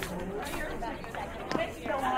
Thank you so much.